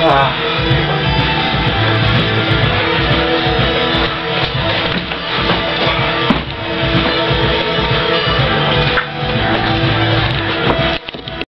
啊